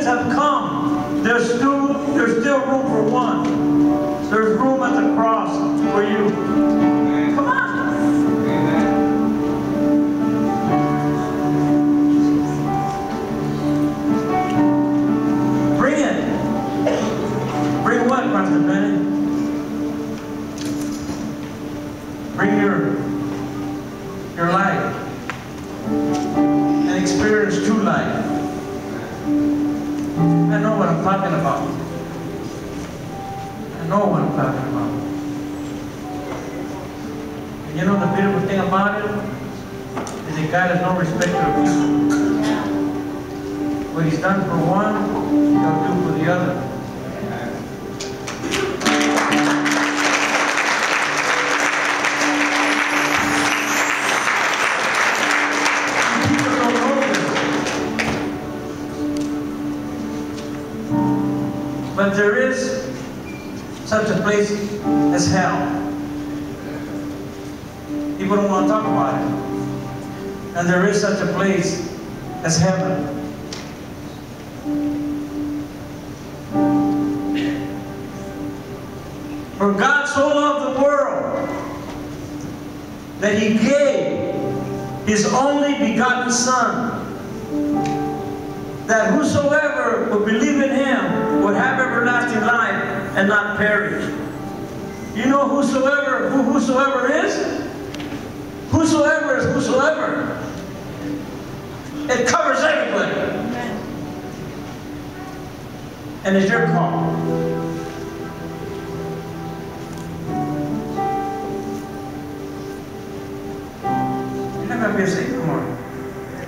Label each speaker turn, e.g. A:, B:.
A: Millions have come. There's still, there's still room for one. There's room at the cross for you. Come on. Bring it. Bring what, Brother Bennett? Bring your I'm talking about. I know what I'm talking about. And you know the beautiful thing about it is that God has no respect of people. What He's done for one, But there is such a place as hell. People don't want to talk about it. And there is such a place as heaven. For God so loved the world that he gave his only begotten Son, that whosoever would believe and not perish. You know whosoever, who whosoever is? Whosoever is whosoever. It covers everybody. And it's your call. You're not gonna be a saint tomorrow.